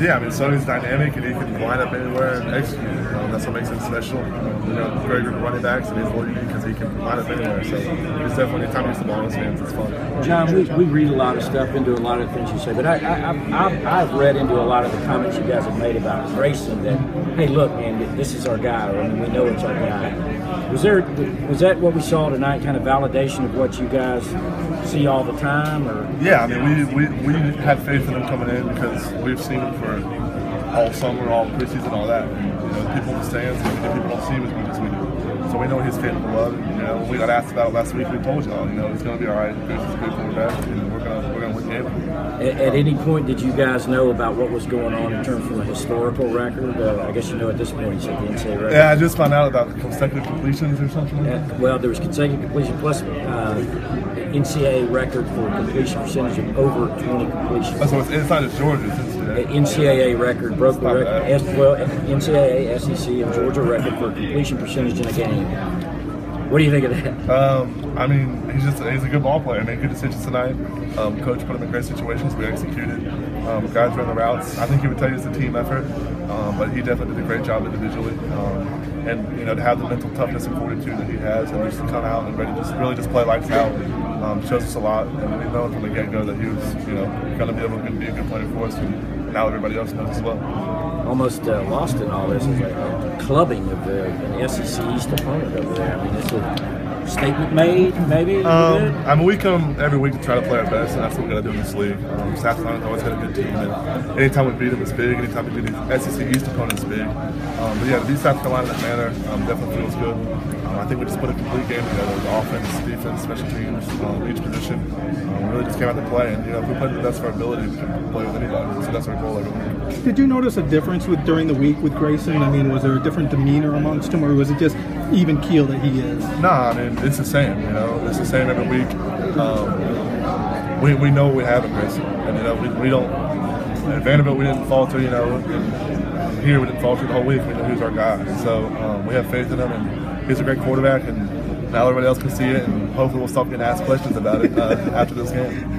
Yeah, I mean, Sony's dynamic and he can line up anywhere and execute. That's what makes him special. You know, great group of running backs, and he's unique because he can line up anywhere. So he's definitely he gets the ball in his hands, it's fun. John, we, we read a lot of stuff into a lot of things you say, but I, I, I, I've, I've read into a lot of the comments you guys have made about Greyson that, hey, look, man, this is our guy, or I mean, we know it's our guy. Was there was that what we saw tonight, kind of validation of what you guys see all the time, or Yeah, I mean, we, we, we had faith in him coming in because we've seen him for all summer, all preseason, all that. You know, people in the stands, and people don't see him as much as we do. So we know he's capable of. You know, we got asked about it last week, we told y'all, you know, it's going to be all right. A good quarterback, and we're going to we're going to at, at any point did you guys know about what was going on in terms of a historical record? Uh, I guess you know at this point, you said the NCAA record. Yeah, I just found out about consecutive completions or something. Uh, well, there was consecutive completion plus uh, NCAA record for completion percentage of over 20 completions. Oh, so it's inside of Georgia, NCAA record broke the record. well, NCAA, SEC, and Georgia record for completion percentage in a game. What do you think of that? Um, I mean, he's just he's a good ball player. Made good decisions tonight. Um, coach put him in great situations. We executed. Um, guys ran the routes. I think he would tell you it's a team effort, um, but he definitely did a great job individually. Um, and you know, to have the mental toughness and fortitude that he has, and just come out and ready to just really just play lights out, um, shows us a lot. And we know from the get go that he was, you know, going to be able to be a good player for us. And now everybody else knows as well. Almost uh, lost in all this is like a clubbing of the, an SEC East opponent over there. I mean, it's a statement made, maybe. Um, I mean, we come every week to try to play our best, and that's what we got to do in this league. Um, South Carolina's always had a good team, and anytime we beat them, it's big. Anytime we beat the SEC East opponent, it's big. Um, but yeah, to beat South Carolina in that manner um, definitely feels good. Um, I think we just put a complete game together: the offense, defense, special teams, um, each position. Um, really came out to play, and you know, if we play to the best of our ability, we can play with anybody. So that's our goal every week. Did you notice a difference with during the week with Greyson? I mean, was there a different demeanor amongst him, or was it just even keel that he is? Nah, I mean it's the same. You know, it's the same every week. Um, we, we know what we have in Greyson, and you know we, we don't. At Vanderbilt, we didn't falter. You know, and here we didn't falter the whole week. We know who's our guy, so um, we have faith in him, and he's a great quarterback. And now everybody else can see it, and hopefully we'll stop getting asked questions about it uh, after this game.